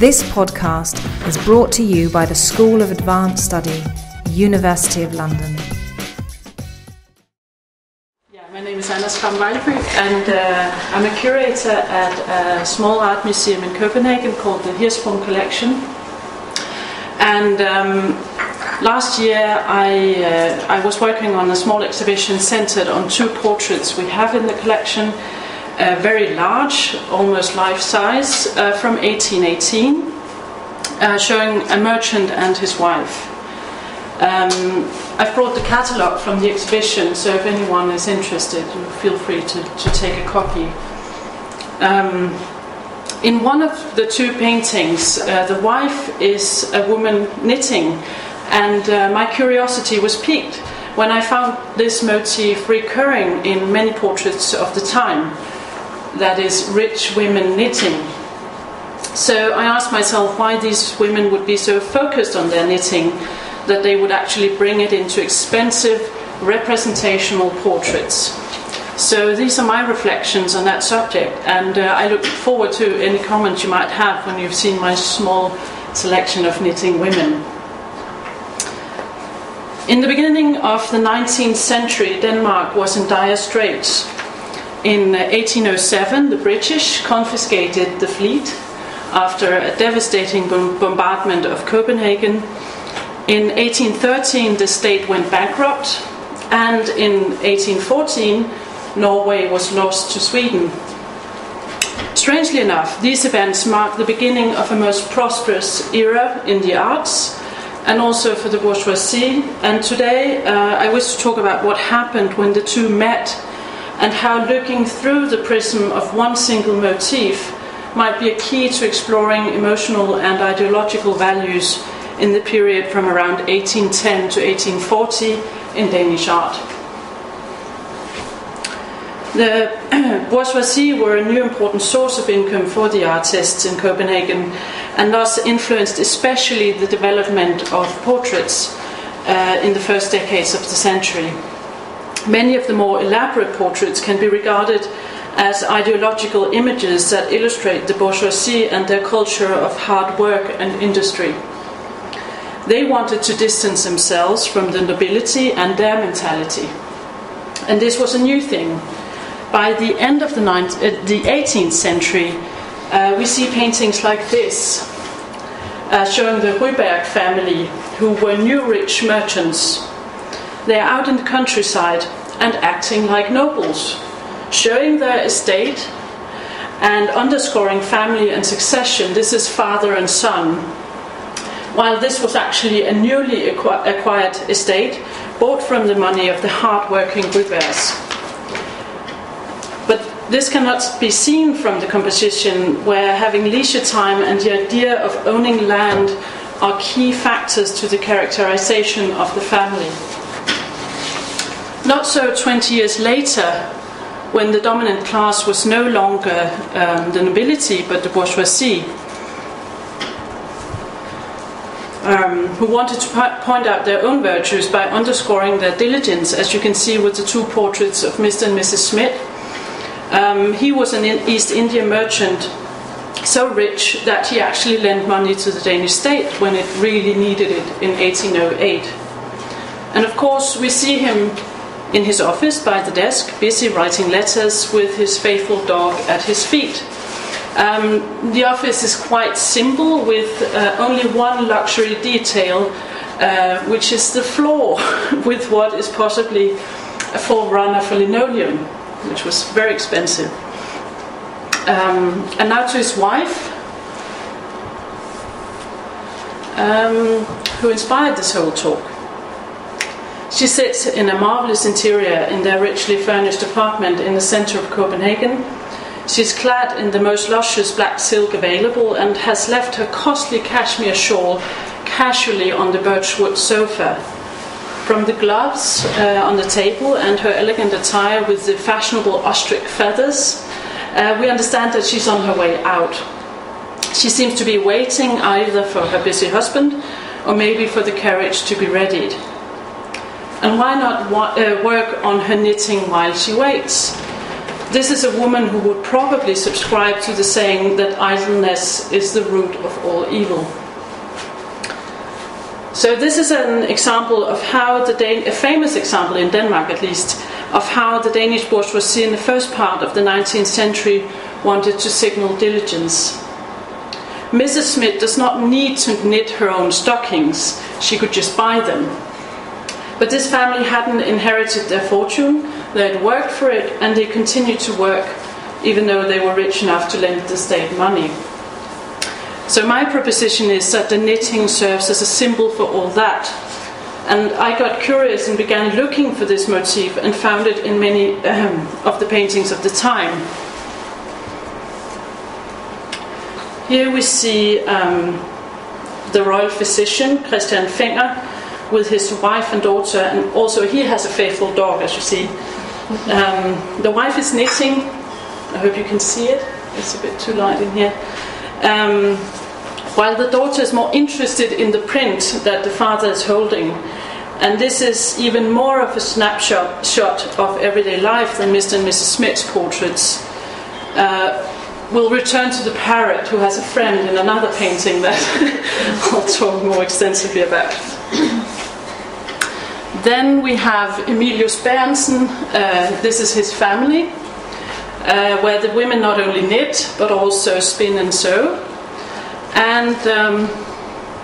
This podcast is brought to you by the School of Advanced Study, University of London. Yeah, my name is Anna Schram Vejlby, and uh, I'm a curator at a small art museum in Copenhagen called the Hirschsprung Collection. And um, last year I, uh, I was working on a small exhibition centered on two portraits we have in the collection uh, very large, almost life size, uh, from 1818, uh, showing a merchant and his wife. Um, I've brought the catalogue from the exhibition, so if anyone is interested, feel free to, to take a copy. Um, in one of the two paintings, uh, the wife is a woman knitting, and uh, my curiosity was piqued when I found this motif recurring in many portraits of the time that is rich women knitting. So I asked myself why these women would be so focused on their knitting that they would actually bring it into expensive representational portraits. So these are my reflections on that subject, and uh, I look forward to any comments you might have when you've seen my small selection of knitting women. In the beginning of the 19th century, Denmark was in dire straits in 1807, the British confiscated the fleet after a devastating bombardment of Copenhagen. In 1813, the state went bankrupt, and in 1814, Norway was lost to Sweden. Strangely enough, these events mark the beginning of a most prosperous era in the arts and also for the bourgeoisie. And today, uh, I wish to talk about what happened when the two met and how looking through the prism of one single motif might be a key to exploring emotional and ideological values in the period from around 1810 to 1840 in Danish art. The bourgeoisie were a new important source of income for the artists in Copenhagen and thus influenced especially the development of portraits uh, in the first decades of the century. Many of the more elaborate portraits can be regarded as ideological images that illustrate the bourgeoisie and their culture of hard work and industry. They wanted to distance themselves from the nobility and their mentality. And this was a new thing. By the end of the, 19th, uh, the 18th century, uh, we see paintings like this, uh, showing the Ryberg family, who were new rich merchants they are out in the countryside and acting like nobles, showing their estate and underscoring family and succession. This is father and son. While this was actually a newly acquired estate bought from the money of the hard-working Rybergs. But this cannot be seen from the composition, where having leisure time and the idea of owning land are key factors to the characterization of the family. Not so 20 years later, when the dominant class was no longer um, the nobility but the bourgeoisie, um, who wanted to point out their own virtues by underscoring their diligence, as you can see with the two portraits of Mr. and Mrs. Smith. Um, he was an East India merchant, so rich that he actually lent money to the Danish state when it really needed it in 1808. And of course, we see him in his office by the desk, busy writing letters with his faithful dog at his feet. Um, the office is quite simple with uh, only one luxury detail, uh, which is the floor with what is possibly a forerunner for linoleum, which was very expensive. Um, and now to his wife, um, who inspired this whole talk. She sits in a marvelous interior in their richly furnished apartment in the center of Copenhagen. She's clad in the most luscious black silk available and has left her costly cashmere shawl casually on the birchwood sofa. From the gloves uh, on the table and her elegant attire with the fashionable ostrich feathers, uh, we understand that she's on her way out. She seems to be waiting either for her busy husband or maybe for the carriage to be readied. And why not uh, work on her knitting while she waits? this is a woman who would probably subscribe to the saying that idleness is the root of all evil. So this is an example of how the Dan- a famous example in Denmark at least of how the Danish bourgeoisie in the first part of the 19th century wanted to signal diligence. Mrs. Smith does not need to knit her own stockings, she could just buy them. But this family hadn't inherited their fortune, they had worked for it, and they continued to work even though they were rich enough to lend the state money. So, my proposition is that the knitting serves as a symbol for all that. And I got curious and began looking for this motif and found it in many um, of the paintings of the time. Here we see um, the royal physician, Christian Fenger, with his wife and daughter, and also he has a faithful dog, as you see. Um, the wife is knitting. I hope you can see it. It's a bit too light in here. Um, while the daughter is more interested in the print that the father is holding. And this is even more of a snapshot shot of everyday life than Mr. and Mrs. Smith's portraits. Uh, we'll return to the parrot who has a friend in another painting that I'll talk more extensively about. Then we have Emilius Bærentzen. Uh, this is his family, uh, where the women not only knit but also spin and sew. And um,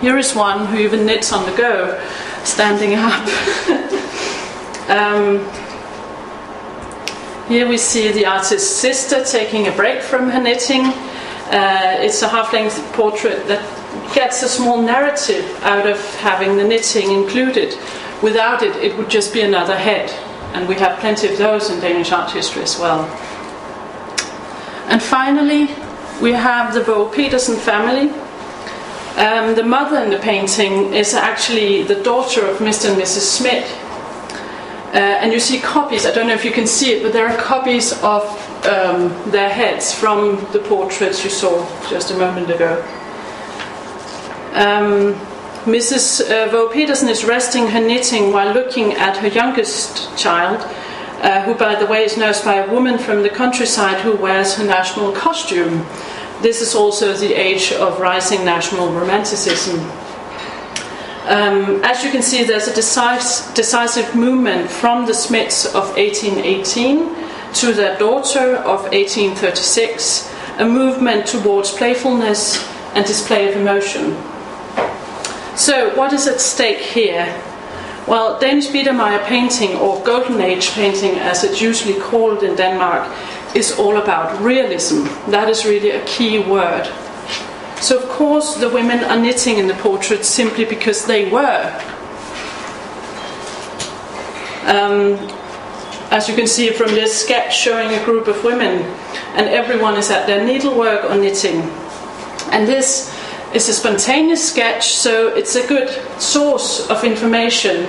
here is one who even knits on the go, standing up. um, here we see the artist's sister taking a break from her knitting. Uh, it's a half length portrait that gets a small narrative out of having the knitting included. Without it, it would just be another head. And we have plenty of those in Danish art history as well. And finally, we have the Waagepetersen family. Um, the mother in the painting is actually the daughter of Mr. and Mrs. Smith. Uh, and you see copies, I don't know if you can see it, but there are copies of um, their heads from the portraits you saw just a moment ago. Um, Mrs. Uh, Waagepetersen is resting her knitting while looking at her youngest child, uh, who, by the way, is nursed by a woman from the countryside who wears her national costume. This is also the age of rising national romanticism. Um, as you can see, there's a decisive, decisive movement from the Smiths of 1818 to their daughter of 1836, a movement towards playfulness and display of emotion. So, what is at stake here? Well, Danish Biedermeier painting, or Golden Age painting as it's usually called in Denmark, is all about realism. That is really a key word. So, of course, the women are knitting in the portraits simply because they were. Um, as you can see from this sketch showing a group of women, and everyone is at their needlework or knitting. And this is a spontaneous sketch, so it's a good source of information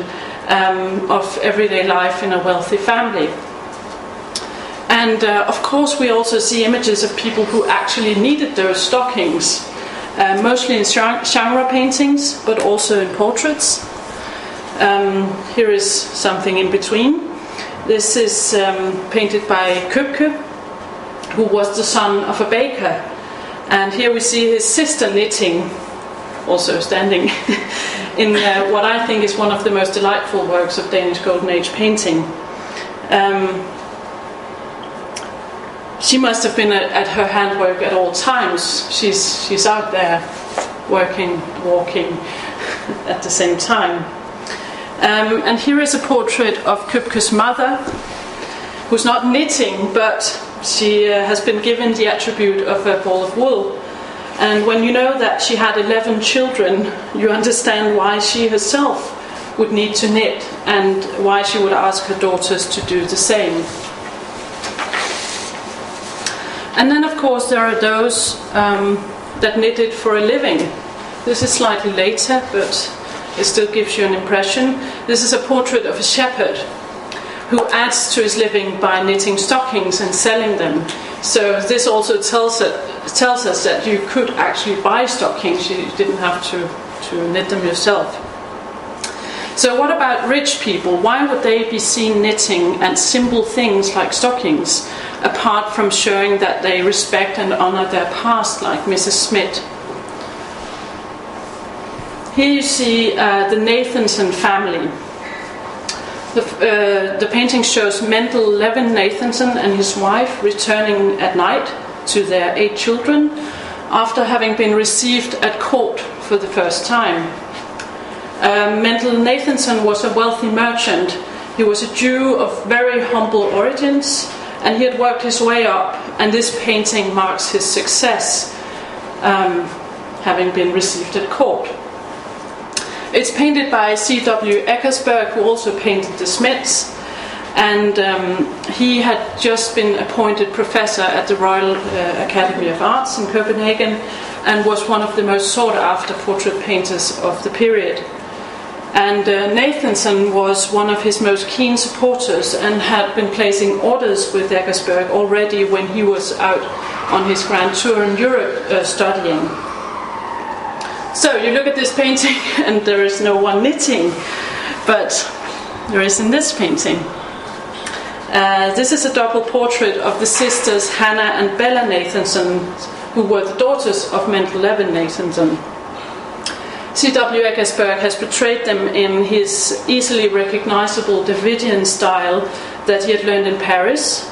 um, of everyday life in a wealthy family. And uh, of course, we also see images of people who actually needed those stockings, uh, mostly in genre paintings, but also in portraits. Um, here is something in between. This is um, painted by Købke, who was the son of a baker. And here we see his sister knitting, also standing, in uh, what I think is one of the most delightful works of Danish Golden Age painting. Um, she must have been at, at, her handwork at all times. She's, she's out there working, walking at the same time. Um, and here is a portrait of Købke's mother, who's not knitting, but she uh, has been given the attribute of a ball of wool. And when you know that she had 11 children, you understand why she herself would need to knit and why she would ask her daughters to do the same. And then, of course, there are those um, that knit it for a living. This is slightly later, but it still gives you an impression. This is a portrait of a shepherd who adds to his living by knitting stockings and selling them. So this also tells, tells us that you could actually buy stockings, you didn't have to, to knit them yourself. So, what about rich people? Why would they be seen knitting and simple things like stockings? apart from showing that they respect and honor their past, like Mrs. Smith. Here you see uh, the Nathanson family. The, uh, the, painting shows Mendel Levin Nathanson and his wife returning at night to their eight children after having been received at court for the first time. Uh, Mendel Nathanson was a wealthy merchant. He was a Jew of very humble origins and he had worked his way up, and this painting marks his success, um, having been received at court. It's painted by C.W. Eckersberg, who also painted the Smiths, and um, he had just been appointed professor at the Royal uh, Academy of Arts in Copenhagen and was one of the most sought after portrait painters of the period. And uh, Nathanson was one of his most keen supporters and had been placing orders with Eckersberg already when he was out on his grand tour in Europe uh, studying. So you look at this painting, and there is no one knitting, but there is in this painting. Uh, this is a double portrait of the sisters Hannah and Bella Nathanson, who were the daughters of Mendel Levin Nathanson. C.W. Eckersberg has portrayed them in his easily recognizable Davidian style that he had learned in Paris,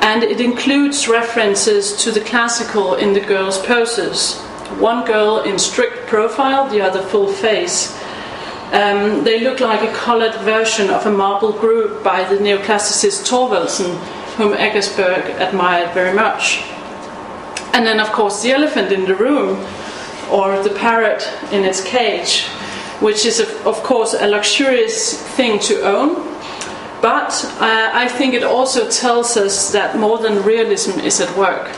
and it includes references to the classical in the girls' poses one girl in strict profile, the other full face. Um, they look like a colored version of a marble group by the neoclassicist Thorvaldsen, whom Eckersberg admired very much. And then, of course, the elephant in the room, or the parrot in its cage, which is, of course, a luxurious thing to own. But uh, I think it also tells us that modern realism is at work.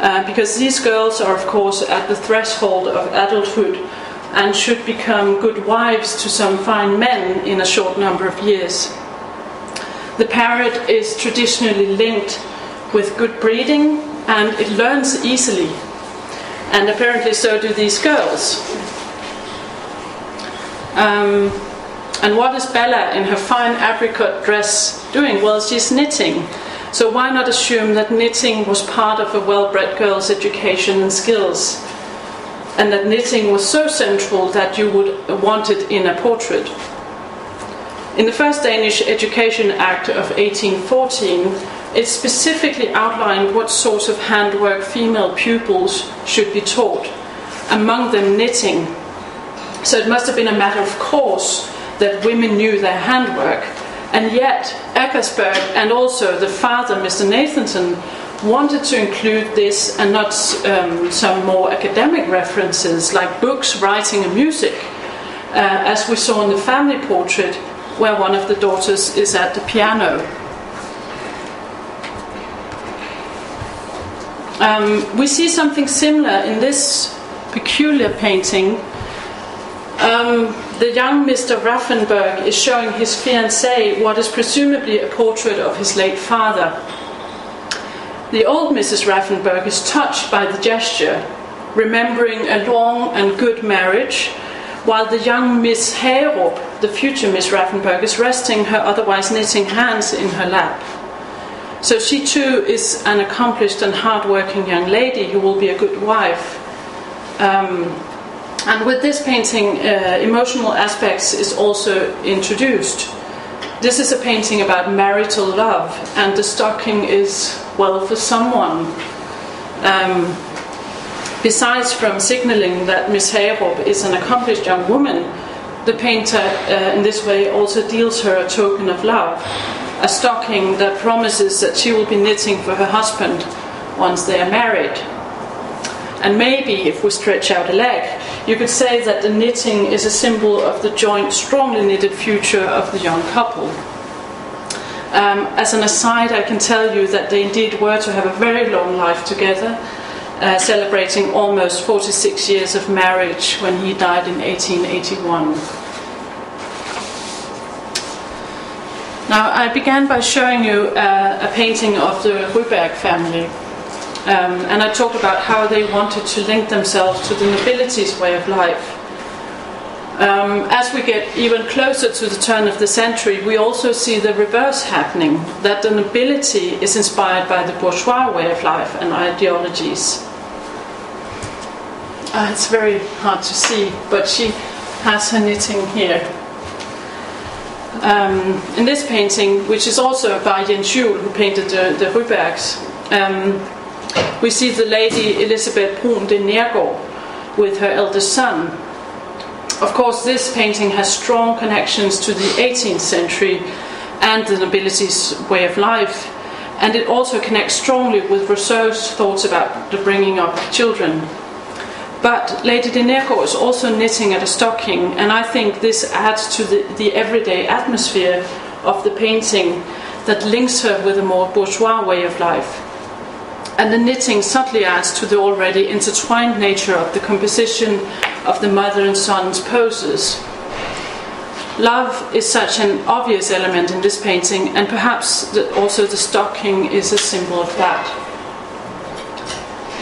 Uh, because these girls are, of course, at the threshold of adulthood and should become good wives to some fine men in a short number of years. The parrot is traditionally linked with good breeding and it learns easily, and apparently so do these girls. Um, and what is Bella in her fine apricot dress doing? Well, she's knitting so why not assume that knitting was part of a well-bred girl's education and skills? And that knitting was so central that you would want it in a portrait. In the first Danish Education Act of 1814, it specifically outlined what sorts of handwork female pupils should be taught, among them knitting. So it must have been a matter of course that women knew their handwork and yet, Eckersberg and also the father, Mr. Nathanson, wanted to include this and not um, some more academic references like books, writing, and music, uh, as we saw in the family portrait, where one of the daughters is at the piano. Um, we see something similar in this peculiar painting. Um, the young Mr. Raffenberg is showing his fiancée what is presumably a portrait of his late father. The old Mrs. Raffenberg is touched by the gesture, remembering a long and good marriage, while the young Miss Hagerup, the future Miss Raffenberg, is resting her otherwise knitting hands in her lap. So she too is an accomplished and hard-working young lady who will be a good wife. Um, and with this painting, uh, emotional aspects is also introduced. This is a painting about marital love, and the stocking is, well, for someone. Um, besides from signaling that Miss Hagerup is an accomplished young woman, the painter uh, in this way also deals her a token of love, a stocking that promises that she will be knitting for her husband once they are married. And maybe if we stretch out a leg, you could say that the knitting is a symbol of the joint, strongly knitted future of the young couple. Um, as an aside, I can tell you that they indeed were to have a very long life together, uh, celebrating almost 46 years of marriage when he died in 1881. Now, I began by showing you uh, a painting of the Ryberg family. Um, and I talked about how they wanted to link themselves to the nobility's way of life. Um, as we get even closer to the turn of the century, we also see the reverse happening that the nobility is inspired by the bourgeois way of life and ideologies. Uh, it's very hard to see, but she has her knitting here. Um, in this painting, which is also by Jens Juel, who painted the, the Rybergs, um, we see the lady Elisabeth Bruun de Neergaard with her eldest son. Of course, this painting has strong connections to the 18th century and the nobility's way of life, and it also connects strongly with Rousseau's thoughts about the bringing up of children. But Lady de Nergård is also knitting at a stocking, and I think this adds to the, the everyday atmosphere of the painting that links her with a more bourgeois way of life. And the knitting subtly adds to the already intertwined nature of the composition of the mother and son's poses. Love is such an obvious element in this painting, and perhaps the, also the stocking is a symbol of that.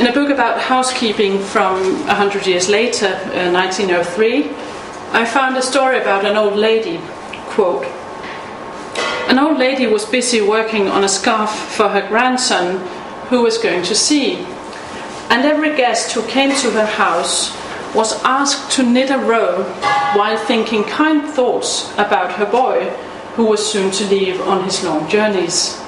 In a book about housekeeping from 100 years later, uh, 1903, I found a story about an old lady. Quote, an old lady was busy working on a scarf for her grandson who was going to sea. And every guest who came to her house was asked to knit a row while thinking kind thoughts about her boy, who was soon to leave on his long journeys.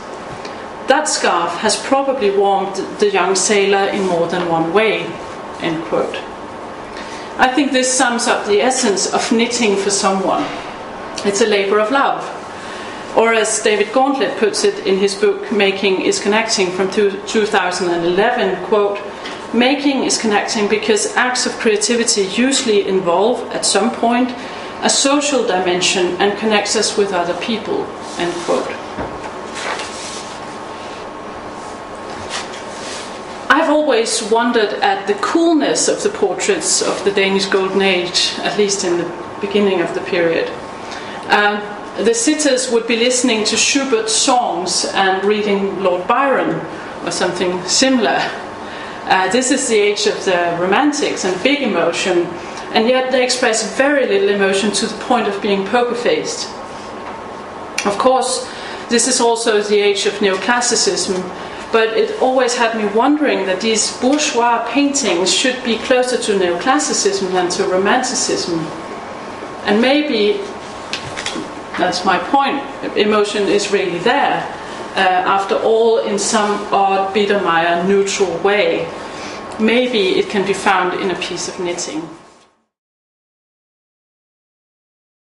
That scarf has probably warmed the young sailor in more than one way. End quote. I think this sums up the essence of knitting for someone. It's a labor of love. Or as David Gauntlett puts it in his book Making is Connecting from 2011, quote, Making is connecting because acts of creativity usually involve, at some point, a social dimension and connects us with other people. End quote. I've always wondered at the coolness of the portraits of the Danish Golden Age, at least in the beginning of the period. Um, the sitters would be listening to Schubert's songs and reading Lord Byron or something similar. Uh, this is the age of the romantics and big emotion, and yet they express very little emotion to the point of being poker faced. Of course, this is also the age of neoclassicism, but it always had me wondering that these bourgeois paintings should be closer to neoclassicism than to romanticism. And maybe that's my point, emotion is really there. Uh, after all, in some odd Biedermeier neutral way maybe it can be found in a piece of knitting.